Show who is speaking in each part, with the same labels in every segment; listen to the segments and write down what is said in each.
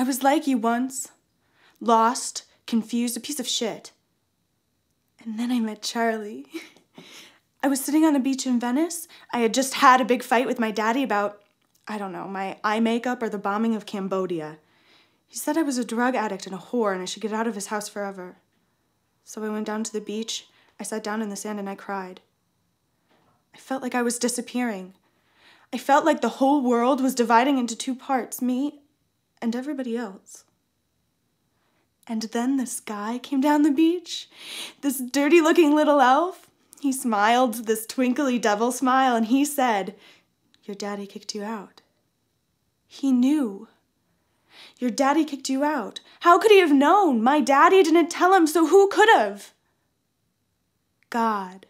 Speaker 1: I was like you once. Lost, confused, a piece of shit. And then I met Charlie. I was sitting on the beach in Venice. I had just had a big fight with my daddy about, I don't know, my eye makeup or the bombing of Cambodia. He said I was a drug addict and a whore and I should get out of his house forever. So I went down to the beach. I sat down in the sand and I cried. I felt like I was disappearing. I felt like the whole world was dividing into two parts me and everybody else. And then this guy came down the beach, this dirty looking little elf. He smiled this twinkly devil smile and he said, Your daddy kicked you out. He knew. Your daddy kicked you out. How could he have known? My daddy didn't tell him, so who could have? God.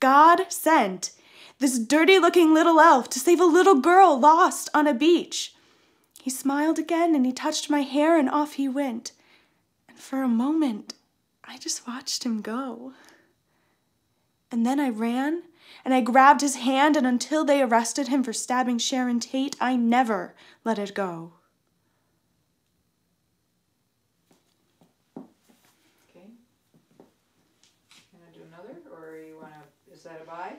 Speaker 1: God sent this dirty looking little elf to save a little girl lost on a beach. He smiled again and he touched my hair and off he went. And for a moment, I just watched him go. And then I ran and I grabbed his hand, and until they arrested him for stabbing Sharon Tate, I never let it go.
Speaker 2: Okay. Can I do another, or you wanna, is that a buy?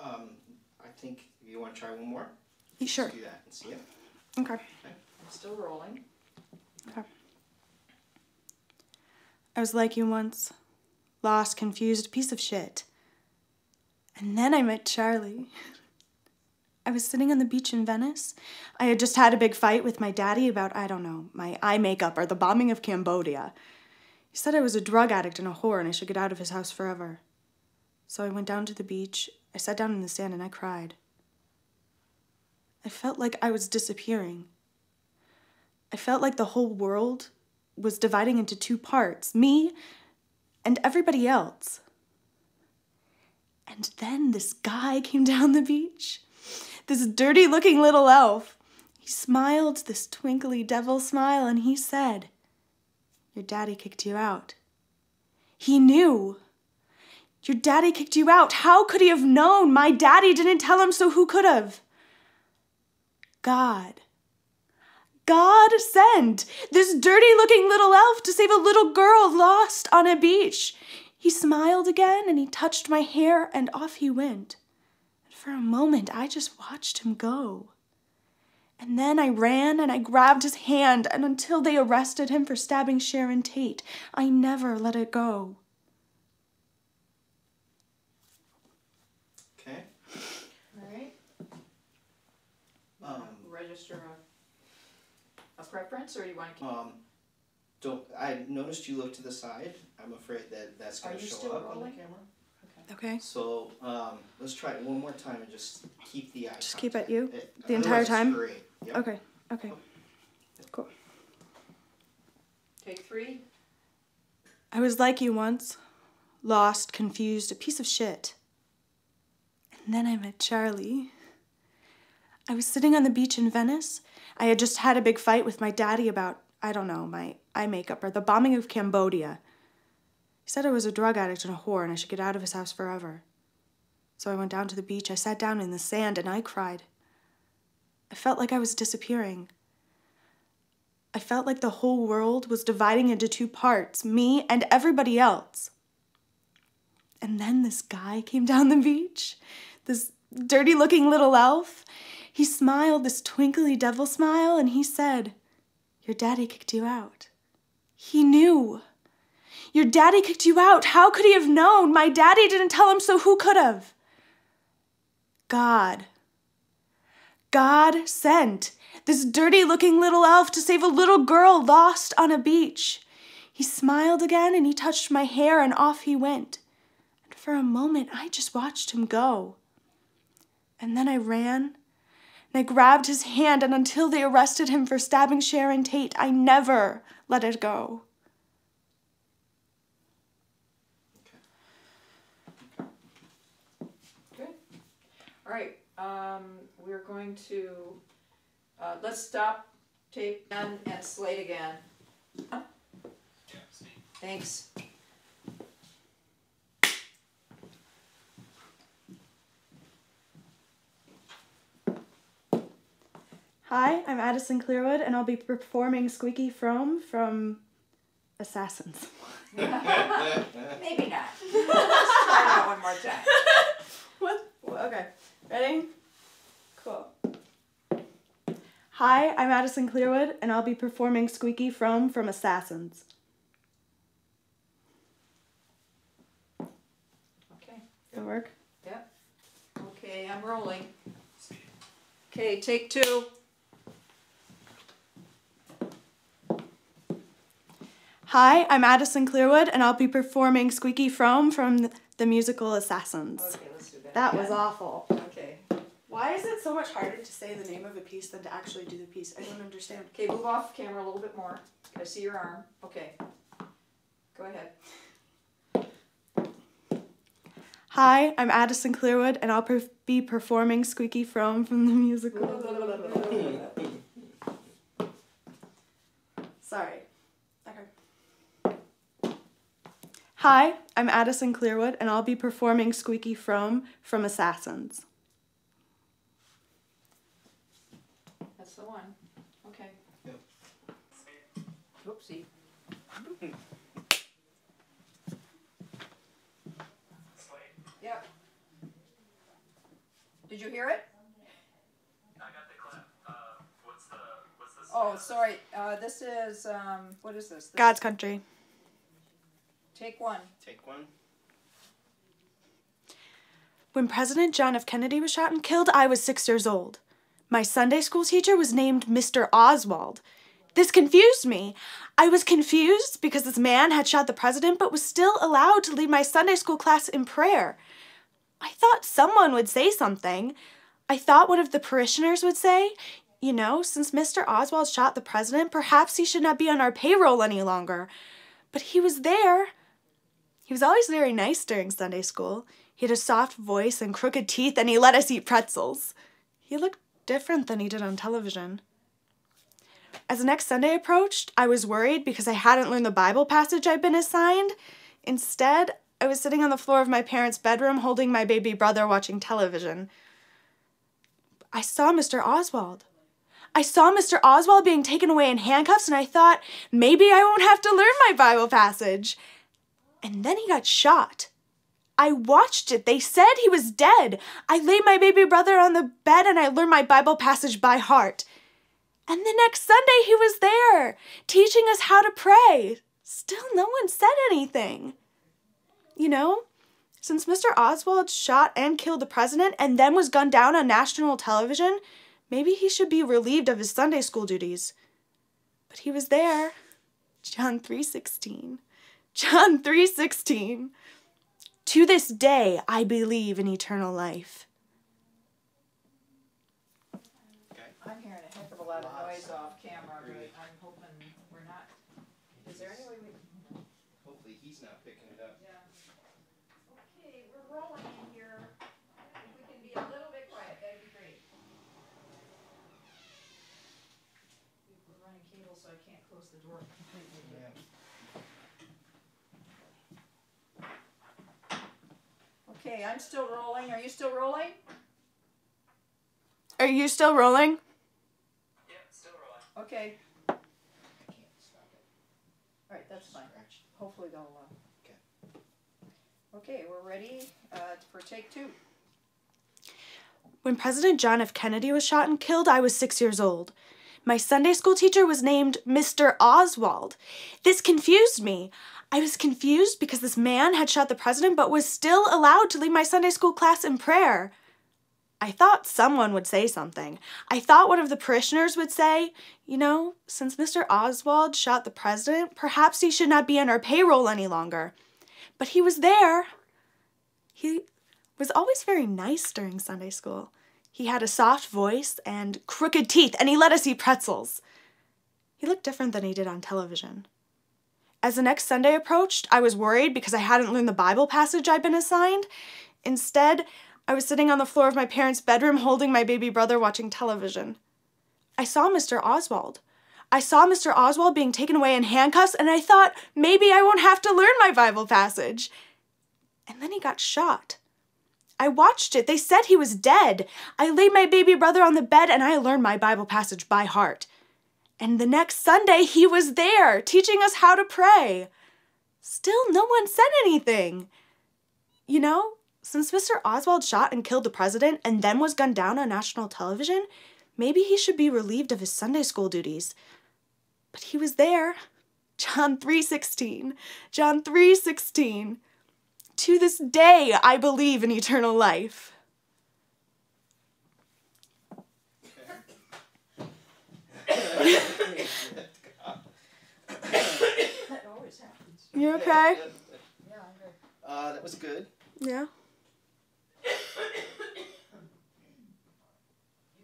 Speaker 3: Um, I think you want to try one more.
Speaker 1: You sure.
Speaker 3: Do that and see it.
Speaker 1: Okay.
Speaker 2: I'm still rolling. Okay.
Speaker 1: I was like you once. Lost, confused, piece of shit. And then I met Charlie. I was sitting on the beach in Venice. I had just had a big fight with my daddy about, I don't know, my eye makeup or the bombing of Cambodia. He said I was a drug addict and a whore and I should get out of his house forever. So I went down to the beach, I sat down in the sand and I cried. I felt like I was disappearing. I felt like the whole world was dividing into two parts me and everybody else. And then this guy came down the beach, this dirty looking little elf. He smiled this twinkly devil smile and he said, Your daddy kicked you out. He knew. Your daddy kicked you out. How could he have known? My daddy didn't tell him, so who could have? God. God sent this dirty looking little elf to save a little girl lost on a beach. He smiled again and he touched my hair and off he went. And for a moment I just watched him go. And then I ran and I grabbed his hand, and until they arrested him for stabbing Sharon Tate, I never let it go.
Speaker 3: Okay.
Speaker 2: Alright,
Speaker 3: Um,
Speaker 2: register a, a preference, or you wanna keep,
Speaker 3: um, don't. I noticed you look to the side. I'm afraid that that's
Speaker 2: Are
Speaker 3: gonna
Speaker 2: you
Speaker 3: show
Speaker 2: still
Speaker 3: up on the
Speaker 2: rolling?
Speaker 3: camera.
Speaker 1: Okay.
Speaker 3: So um, let's try it one more time and just keep the eye.
Speaker 1: Just keep at you
Speaker 3: It-
Speaker 1: the entire
Speaker 3: otherwise it's
Speaker 1: time?
Speaker 3: Great. Yep.
Speaker 1: Okay. Okay. Cool.
Speaker 2: take three?
Speaker 1: I was like you once. Lost, confused, a piece of shit. And then I met Charlie. I was sitting on the beach in Venice. I had just had a big fight with my daddy about, I don't know, my eye makeup or the bombing of Cambodia. He said I was a drug addict and a whore and I should get out of his house forever. So I went down to the beach. I sat down in the sand and I cried. I felt like I was disappearing. I felt like the whole world was dividing into two parts me and everybody else. And then this guy came down the beach, this dirty looking little elf. He smiled this twinkly devil smile and he said, Your daddy kicked you out. He knew. Your daddy kicked you out. How could he have known? My daddy didn't tell him, so who could have? God. God sent this dirty looking little elf to save a little girl lost on a beach. He smiled again and he touched my hair and off he went. And for a moment I just watched him go. And then I ran and I grabbed his hand, and until they arrested him for stabbing Sharon Tate, I never let it go.
Speaker 2: Good. Alright, um, we're going to, uh, let's stop, tape, and, and slate again. Thanks.
Speaker 1: Hi, I'm Addison Clearwood, and I'll be performing Squeaky Fromme from Assassins.
Speaker 2: Maybe not. Let's try that one more time.
Speaker 1: What? Okay. Ready? Cool. Hi, I'm Addison Clearwood, and I'll be performing Squeaky Fromme from Assassins.
Speaker 2: Okay,
Speaker 1: Good work.
Speaker 2: yep. Okay, I'm rolling. Okay, take two.
Speaker 1: Hi, I'm Addison Clearwood, and I'll be performing Squeaky Fromme from the musical Assassins.
Speaker 2: Okay, let's do that.
Speaker 1: That was awful.
Speaker 2: Okay.
Speaker 1: Why is it so much harder to say the name of a piece than to actually do the piece? I don't understand.
Speaker 2: Okay, move off camera a little bit more. I see your arm. Okay. Go ahead.
Speaker 1: Hi, I'm Addison Clearwood, and I'll per- be performing Squeaky Fromme from the musical. Sorry. Okay. Hi, I'm Addison Clearwood, and I'll be performing Squeaky Fromme from Assassins.
Speaker 2: That's the one. Okay.
Speaker 3: Yep.
Speaker 2: Oopsie. Yep. Did you hear it?
Speaker 4: I got the clip. Uh, what's the what's the?
Speaker 2: Oh, sorry. Uh, this is um, what is this? This
Speaker 1: God's Country.
Speaker 2: Take one.
Speaker 3: Take one.
Speaker 1: When President John F. Kennedy was shot and killed, I was six years old. My Sunday school teacher was named Mr. Oswald. This confused me. I was confused because this man had shot the president but was still allowed to lead my Sunday school class in prayer. I thought someone would say something. I thought one of the parishioners would say, you know, since Mr. Oswald shot the president, perhaps he should not be on our payroll any longer. But he was there. Was always very nice during Sunday school. He had a soft voice and crooked teeth, and he let us eat pretzels. He looked different than he did on television. As the next Sunday approached, I was worried because I hadn't learned the Bible passage I'd been assigned. Instead, I was sitting on the floor of my parents' bedroom holding my baby brother watching television. I saw Mr. Oswald. I saw Mr. Oswald being taken away in handcuffs, and I thought maybe I won't have to learn my Bible passage. And then he got shot. I watched it. They said he was dead. I laid my baby brother on the bed and I learned my Bible passage by heart. And the next Sunday he was there, teaching us how to pray. Still, no one said anything. You know, since Mr. Oswald shot and killed the president and then was gunned down on national television, maybe he should be relieved of his Sunday school duties. But he was there. John 3:16. John 3:16. To this day I believe in eternal life.
Speaker 3: Okay.
Speaker 2: I'm hearing a heck of a lot of
Speaker 3: Lots
Speaker 2: noise
Speaker 3: of
Speaker 2: off camera, but
Speaker 3: really-
Speaker 2: I'm hoping we're not. Is there any way we?
Speaker 3: Hopefully he's not picking it up.
Speaker 2: Yeah. Okay, we're rolling in here. If we can be a little bit quiet, that'd be great. We're running cable, so I can't close the door completely.
Speaker 3: Yeah.
Speaker 2: Okay, I'm still rolling. Are you still rolling?
Speaker 1: Are you still rolling?
Speaker 4: Yeah, still rolling.
Speaker 2: Okay.
Speaker 3: I can't stop it.
Speaker 2: All right, that's fine.
Speaker 3: Scratch.
Speaker 2: Hopefully they'll, uh.
Speaker 3: Okay.
Speaker 2: Okay, we're ready, uh, for take two.
Speaker 1: When President John F. Kennedy was shot and killed, I was six years old. My Sunday school teacher was named Mr. Oswald. This confused me. I was confused because this man had shot the president but was still allowed to lead my Sunday school class in prayer. I thought someone would say something. I thought one of the parishioners would say, you know, since Mr. Oswald shot the president, perhaps he should not be on our payroll any longer. But he was there. He was always very nice during Sunday school. He had a soft voice and crooked teeth, and he let us eat pretzels. He looked different than he did on television. As the next Sunday approached, I was worried because I hadn't learned the Bible passage I'd been assigned. Instead, I was sitting on the floor of my parents' bedroom holding my baby brother watching television. I saw Mr. Oswald. I saw Mr. Oswald being taken away in handcuffs, and I thought maybe I won't have to learn my Bible passage. And then he got shot. I watched it. They said he was dead. I laid my baby brother on the bed and I learned my Bible passage by heart. And the next Sunday, he was there teaching us how to pray. Still, no one said anything. You know, since Mr. Oswald shot and killed the president and then was gunned down on national television, maybe he should be relieved of his Sunday school duties. But he was there. John 3:16. John 3:16. To this day I believe in eternal life.
Speaker 2: That always happens.
Speaker 1: You okay?
Speaker 2: Yeah, I'm good.
Speaker 3: Uh, that was good.
Speaker 1: Yeah.
Speaker 2: You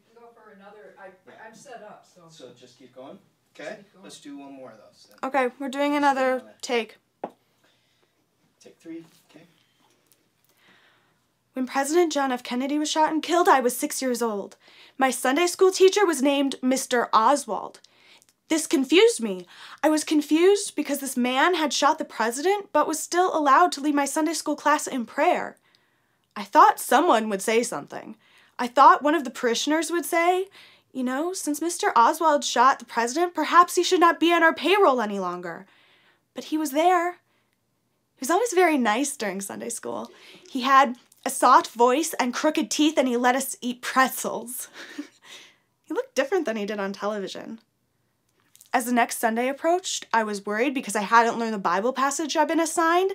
Speaker 2: can go for another, I, I'm set up, so.
Speaker 3: So just keep going. Okay.
Speaker 2: keep going.
Speaker 3: Let's do one more of those. Then.
Speaker 1: Okay, we're doing another take.
Speaker 3: Take three. Okay.
Speaker 1: When President John F. Kennedy was shot and killed, I was six years old. My Sunday school teacher was named Mr. Oswald. This confused me. I was confused because this man had shot the president but was still allowed to lead my Sunday school class in prayer. I thought someone would say something. I thought one of the parishioners would say, you know, since Mr. Oswald shot the president, perhaps he should not be on our payroll any longer. But he was there. He was always very nice during Sunday school. He had a soft voice and crooked teeth, and he let us eat pretzels. he looked different than he did on television. As the next Sunday approached, I was worried because I hadn't learned the Bible passage I'd been assigned.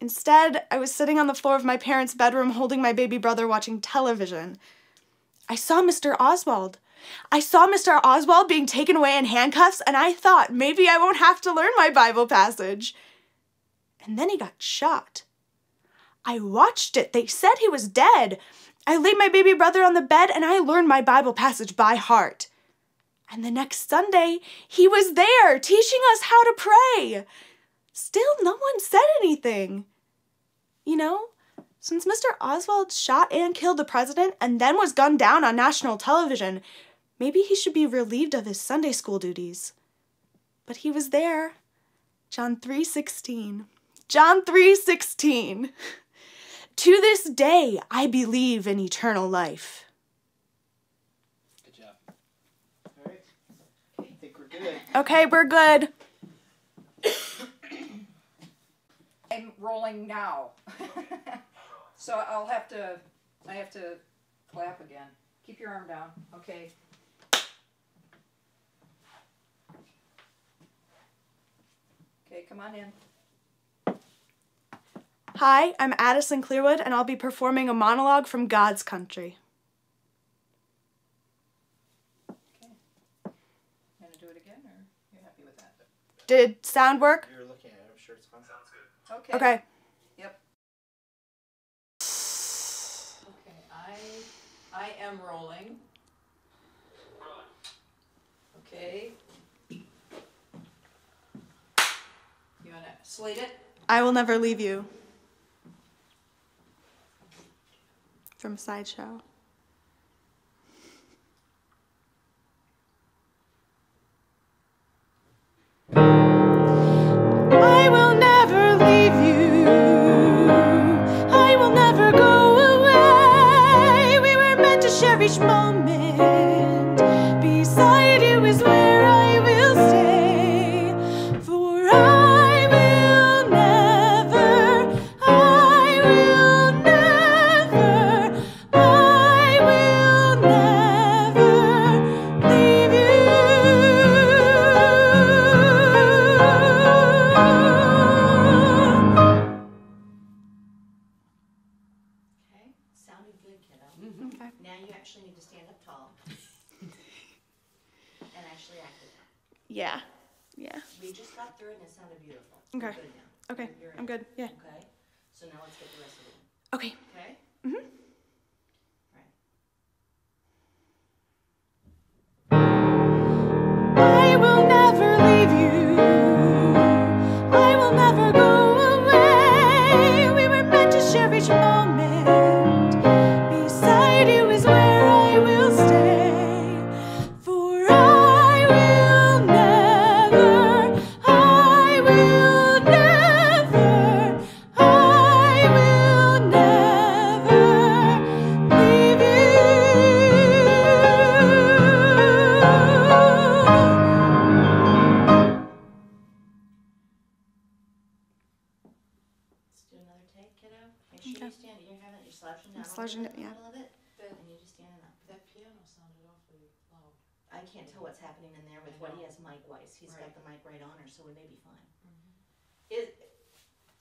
Speaker 1: Instead, I was sitting on the floor of my parents' bedroom holding my baby brother watching television. I saw Mr. Oswald. I saw Mr. Oswald being taken away in handcuffs, and I thought maybe I won't have to learn my Bible passage. And then he got shot. I watched it. They said he was dead. I laid my baby brother on the bed and I learned my Bible passage by heart. And the next Sunday, he was there teaching us how to pray. Still, no one said anything. You know, since Mr. Oswald shot and killed the president and then was gunned down on national television, maybe he should be relieved of his Sunday school duties. But he was there. John 3:16. John 3:16. To this day, I believe in eternal life.
Speaker 3: Good job. All right. I think we're good.
Speaker 1: Okay, we're good.
Speaker 2: I'm rolling now. So I'll have to, I have to clap again. Keep your arm down, okay? Okay, come on in.
Speaker 1: Hi, I'm Addison Clearwood, and I'll be performing a monologue from God's country.
Speaker 2: Okay. Gonna do it again, or you happy with that?
Speaker 1: Did sound work?
Speaker 3: We were looking at it. I'm sure it's fine.
Speaker 4: Sounds good.
Speaker 2: Okay.
Speaker 1: Okay.
Speaker 2: Yep. Okay, I, I am rolling,
Speaker 4: Rolling.
Speaker 2: okay? You wanna slate it?
Speaker 1: I will never leave you. From Sideshow. Yeah. Yeah.
Speaker 5: We just got through it and it sounded beautiful.
Speaker 1: Okay.
Speaker 5: You're good now.
Speaker 1: Okay.
Speaker 5: You're
Speaker 1: I'm good. Yeah.
Speaker 5: Okay, so now let's get the rest of it,
Speaker 1: Okay.
Speaker 5: okay?
Speaker 1: Mhm.
Speaker 5: Happening in there with what he has mic wise. He's got
Speaker 2: Right.
Speaker 5: the mic right on her, so we may be fine. Is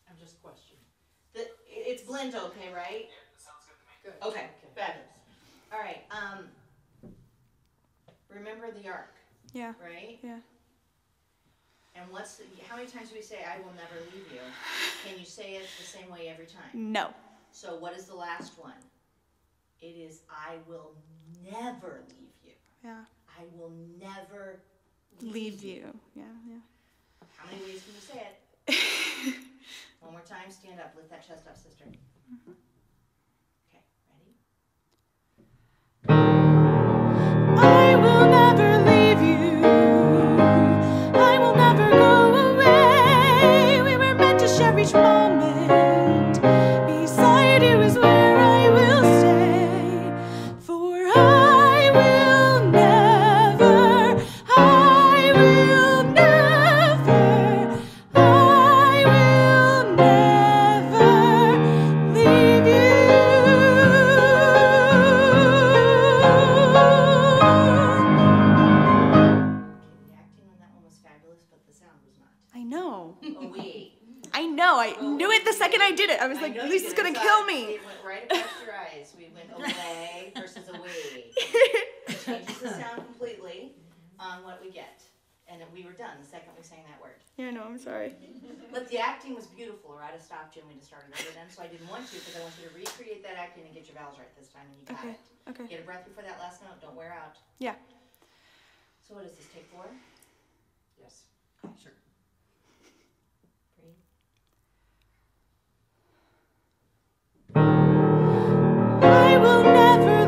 Speaker 2: I'm just questioning.
Speaker 5: the it's blend okay, right?
Speaker 4: Yeah, that sounds good to me.
Speaker 2: Good.
Speaker 5: Okay, fabulous. All right. Um, remember the arc,
Speaker 1: Yeah.
Speaker 5: right?
Speaker 1: Yeah.
Speaker 5: And what's the, how many times do we say "I will never leave you"? Can you say it the same way every time?
Speaker 1: No.
Speaker 5: So what is the last one? It is "I will never leave you."
Speaker 1: Yeah.
Speaker 5: I will never
Speaker 1: Leave you. Yeah. Yeah.
Speaker 5: How many ways can you say it? One more time. Stand up. Lift that chest up, sister. Okay. So I didn't want to because I want you to recreate that acting and get your vowels right this time, and you got
Speaker 1: Okay.
Speaker 5: it.
Speaker 1: Okay.
Speaker 5: Get a breath before that last note. Don't wear out.
Speaker 1: Yeah.
Speaker 5: So what does this? Take four.
Speaker 2: Yes. Sure.
Speaker 5: Breathe.
Speaker 1: I will never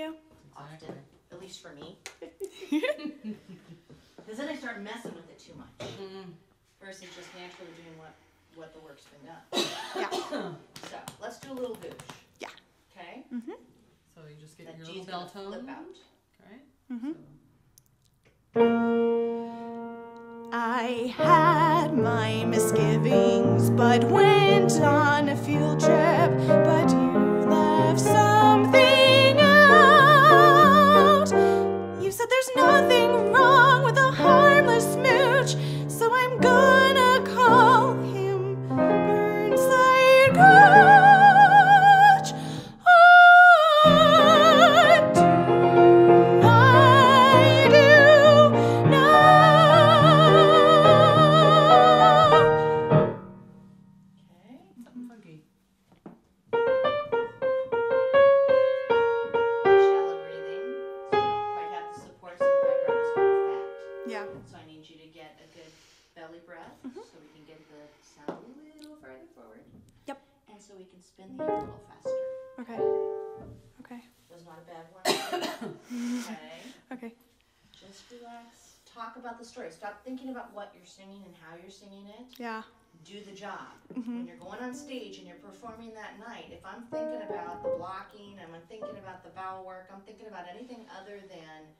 Speaker 1: you.
Speaker 5: Often, at least for me. Because then I start messing with it too much. Versus just naturally doing what, what the work's been done.
Speaker 1: Yeah.
Speaker 5: So, let's do a little gooch.
Speaker 1: Yeah.
Speaker 5: Okay? Mhm.
Speaker 6: So you just get
Speaker 5: That
Speaker 6: your
Speaker 5: G's
Speaker 6: little
Speaker 5: gonna
Speaker 6: bell tone,
Speaker 5: flip out.
Speaker 6: right?
Speaker 1: Mhm.
Speaker 6: So-
Speaker 1: I had my misgivings, but went on a field trip. But you
Speaker 5: And so we can spin the air a little faster.
Speaker 1: Okay. Okay.
Speaker 5: Was not a bad one. okay.
Speaker 1: Okay.
Speaker 5: Just relax. Talk about the story. Stop thinking about what you're singing and how you're singing it.
Speaker 1: Yeah.
Speaker 5: Do the job.
Speaker 1: Mm-hmm.
Speaker 5: When you're going on stage and you're performing that night, if I'm thinking about the blocking and I'm thinking about the vowel work, I'm thinking about anything other than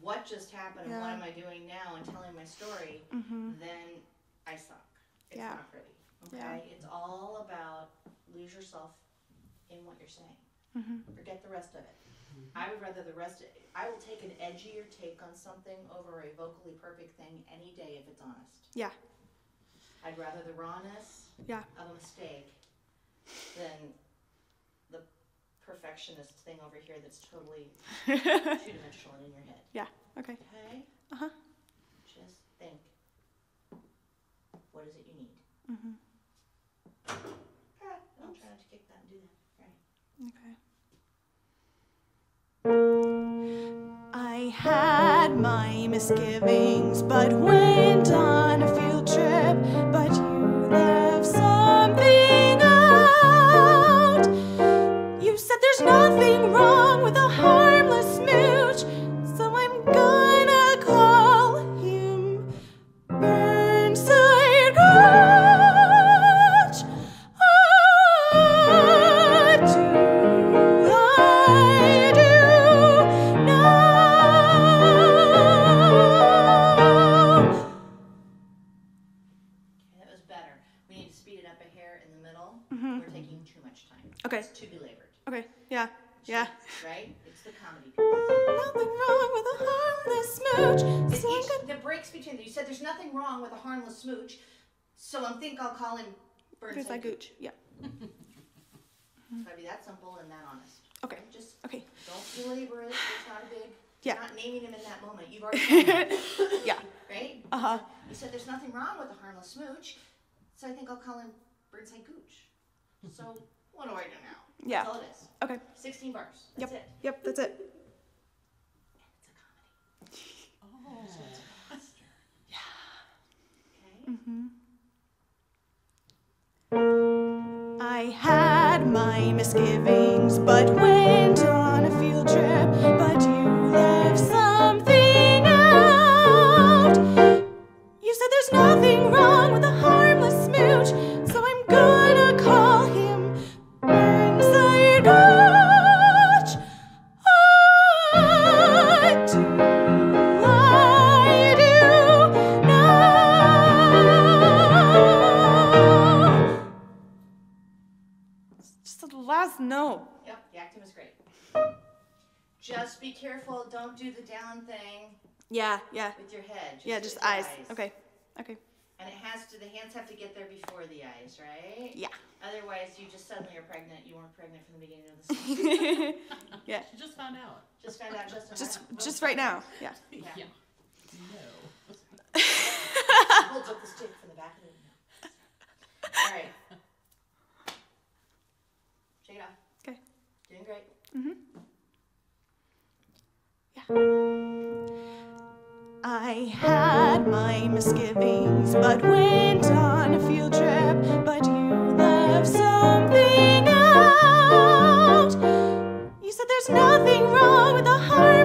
Speaker 5: what just happened and what am I doing now and telling my story,
Speaker 1: Mm-hmm.
Speaker 5: then I suck. It's
Speaker 1: Yeah.
Speaker 5: not pretty.
Speaker 1: Yeah.
Speaker 5: Okay? It's all about lose yourself in what you're saying.
Speaker 1: Mm-hmm.
Speaker 5: Forget the rest of it. I would rather the rest. Of, I will take an edgier take on something over a vocally perfect thing any day if it's honest.
Speaker 1: Yeah.
Speaker 5: I'd rather the rawness
Speaker 1: Yeah.
Speaker 5: of a mistake than the perfectionist thing over here that's totally two-dimensional and in your head.
Speaker 1: yeah. Okay.
Speaker 5: Okay?
Speaker 1: Uh huh.
Speaker 5: Just think. What is it you need?
Speaker 1: Mhm. Misgivings, but went Here's
Speaker 5: Burnside
Speaker 1: that
Speaker 5: Gooch.
Speaker 1: Yeah.
Speaker 5: To be that simple and that honest.
Speaker 1: Okay.
Speaker 5: Just
Speaker 1: Okay.
Speaker 5: don't belabor it. It's not a big.
Speaker 1: Yeah.
Speaker 5: Not naming him in that moment. You've already
Speaker 1: Yeah.
Speaker 5: right?
Speaker 1: Uh huh.
Speaker 5: You said there's nothing wrong with a harmless smooch, so I think I'll call him Burnside Gooch. So what do I do now?
Speaker 1: Yeah.
Speaker 5: That's all it is.
Speaker 1: Okay.
Speaker 5: 16 bars. That's
Speaker 1: Yep.
Speaker 5: it.
Speaker 1: Yep. That's it.
Speaker 5: It's a comedy.
Speaker 6: Oh. Yeah.
Speaker 5: Okay.
Speaker 1: Mm-hmm. I had my misgivings, but went on a field trip. Just the last note.
Speaker 5: Yep, the acting was great. Just be careful. Don't do the down thing
Speaker 1: Yeah, yeah,
Speaker 5: with your head. Just
Speaker 1: yeah.
Speaker 5: with
Speaker 1: Just
Speaker 5: your
Speaker 1: eyes. Okay, okay.
Speaker 5: And it has to. The hands have to get there before the eyes, right?
Speaker 1: Yeah.
Speaker 5: Otherwise, you just suddenly are pregnant. You weren't pregnant from the beginning of the song.
Speaker 1: yeah.
Speaker 6: She just found out.
Speaker 5: just found out just.
Speaker 1: Just, just right now. Yeah.
Speaker 5: Yeah.
Speaker 6: Yeah. No.
Speaker 5: holds up the stick from the back of the. All right. Shake it off.
Speaker 1: Okay.
Speaker 5: Doing great. Mhm. Yeah.
Speaker 1: I had my misgivings, but went on a field trip. But you left something out. You said there's nothing wrong with a harmless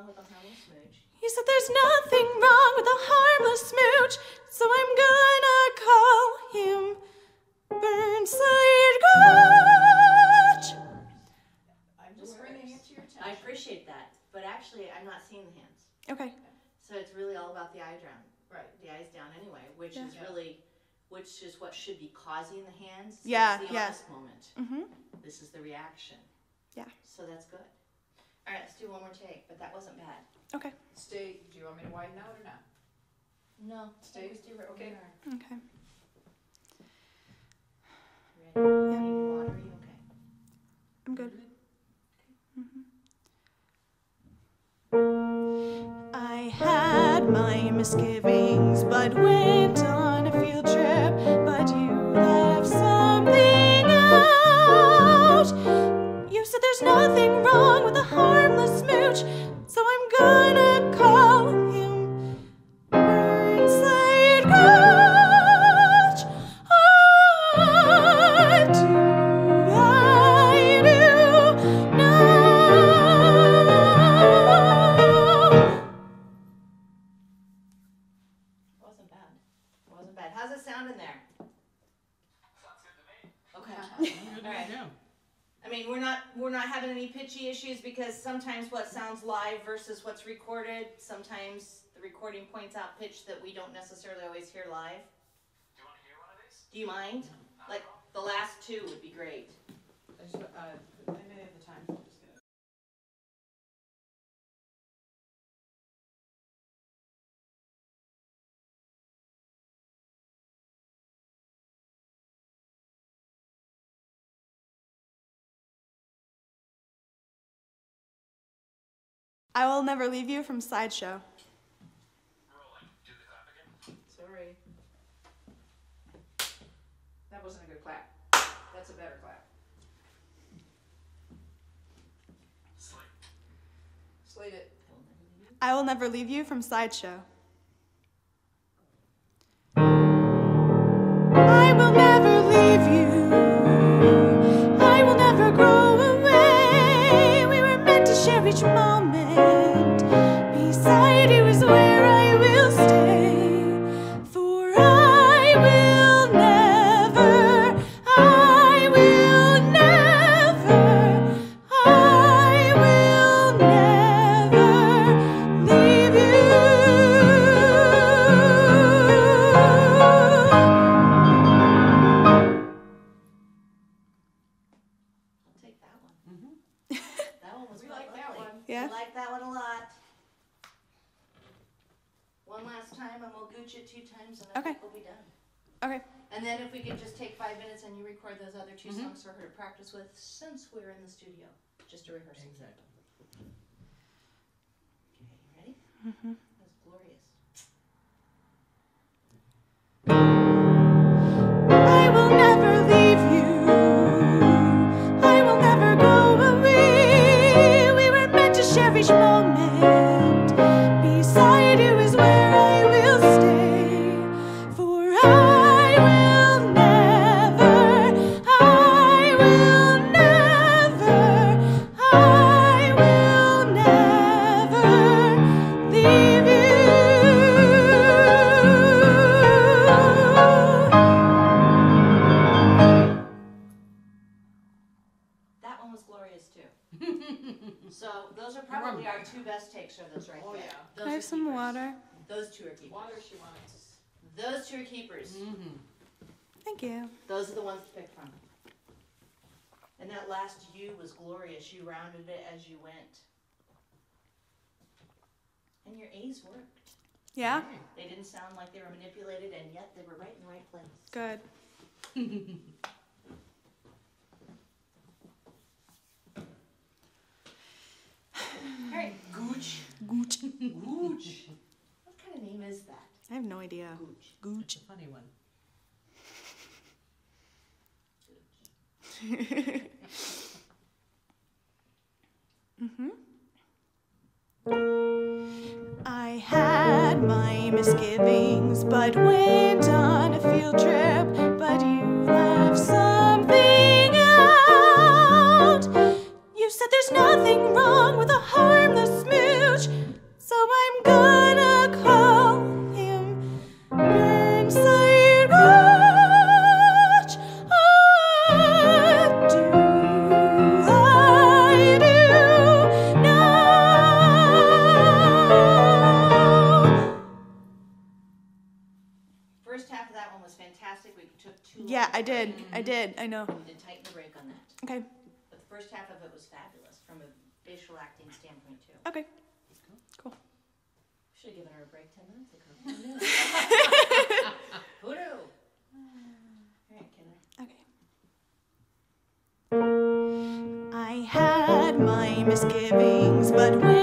Speaker 5: wrong with a harmless smooch.
Speaker 1: You said there's nothing wrong with a harmless smooch, so I'm gonna call him Burnside Grouch.
Speaker 2: I'm just bringing it to your
Speaker 5: I appreciate that, but actually, I'm not seeing the hands.
Speaker 1: Okay.
Speaker 5: So it's really all about the eye down.
Speaker 2: Right.
Speaker 5: The eyes down anyway, which
Speaker 1: Yeah.
Speaker 5: is really, which is what should be causing the hands. It's
Speaker 1: Yeah,
Speaker 5: the
Speaker 1: yeah.
Speaker 5: moment.
Speaker 1: Mm-hmm.
Speaker 5: This is the reaction.
Speaker 1: Yeah.
Speaker 5: So that's good. All right, let's do one more take, but that wasn't bad.
Speaker 1: Okay.
Speaker 2: Stay, do you want me to widen out or not?
Speaker 5: No,
Speaker 2: Stay-
Speaker 5: stay, stay right where
Speaker 2: okay.
Speaker 1: Okay.
Speaker 5: Ready?
Speaker 1: Yeah.
Speaker 5: Need water? You okay?
Speaker 1: I'm good. Mm-hmm. I had my misgivings, but went
Speaker 5: recording points out pitch that we don't necessarily always hear live.
Speaker 4: Do you want to hear one of these?
Speaker 5: Do you mind? Like the last two would be great.
Speaker 6: I just, uh, I may have the time. I'm just gonna-
Speaker 1: I will never leave you from Sideshow.
Speaker 4: Rolling. Do the clap again.
Speaker 2: Sorry. That wasn't a good clap. That's a better clap.
Speaker 4: Slate.
Speaker 2: Slate it.
Speaker 1: I will never leave you from Sideshow. I will
Speaker 5: practice with since we're in the studio. Just a rehearsal.
Speaker 6: Exactly.
Speaker 5: Okay, you ready? Mm-hmm. Glorious.
Speaker 1: You
Speaker 5: rounded it as you went. And your A's worked.
Speaker 1: Yeah? Mm.
Speaker 5: They didn't sound like they were manipulated, and yet they were right in the right place.
Speaker 1: Good.
Speaker 5: All right, Gooch.
Speaker 1: Gooch.
Speaker 6: Gooch.
Speaker 5: What kind of name is that?
Speaker 1: I have no idea.
Speaker 5: Gooch.
Speaker 6: It's a funny one. Mm-hmm.
Speaker 1: I had my misgivings, but went on a field trip. I did. I know.
Speaker 5: We did tighten the break on that.
Speaker 1: Okay.
Speaker 5: But the first half of it was fabulous from a facial acting standpoint too.
Speaker 1: Okay. Cool.
Speaker 5: Should have given her a break ten minutes ago. Who knew? All right, kiddo.
Speaker 1: Okay. I had my misgivings, but went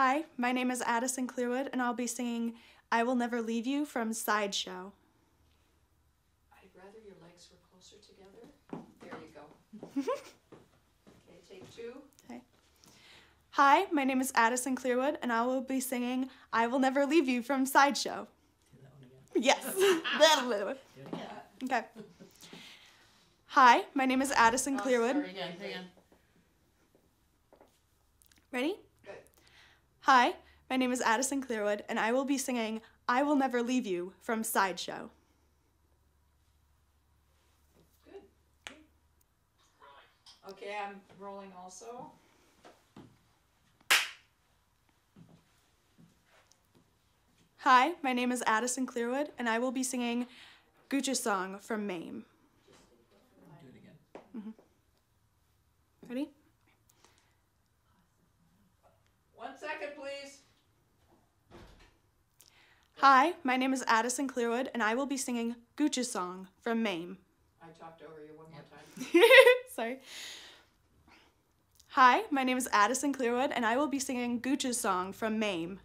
Speaker 1: Hi, my name is Addison Clearwood, and I'll be singing I Will Never Leave You from Sideshow.
Speaker 2: I'd rather your legs were closer together. There you go. okay, take two. Okay.
Speaker 1: Hi, my name is Addison Clearwood, and I will be singing I Will Never Leave You from Sideshow.
Speaker 6: Do that one again.
Speaker 1: Yes.
Speaker 6: Do it again.
Speaker 1: okay. Hi, my name is Addison oh, Clearwood.
Speaker 5: Oh, Again, again.
Speaker 1: Ready? Hi, my name is Addison Clearwood, and I will be singing I Will Never Leave You from Sideshow.
Speaker 2: Good. Okay, I'm rolling also.
Speaker 1: Hi, my name is Addison Clearwood, and I will be singing Gooch's Song from Mame.
Speaker 6: Do it again. Mm-hmm.
Speaker 1: Ready?
Speaker 2: One second, please.
Speaker 1: Hi, my name is Addison Clearwood, and I will be singing Gooch's Song from Mame.
Speaker 2: I talked over you one more time.
Speaker 1: Sorry. Hi, my name is Addison Clearwood, and I will be singing Gooch's song from Mame.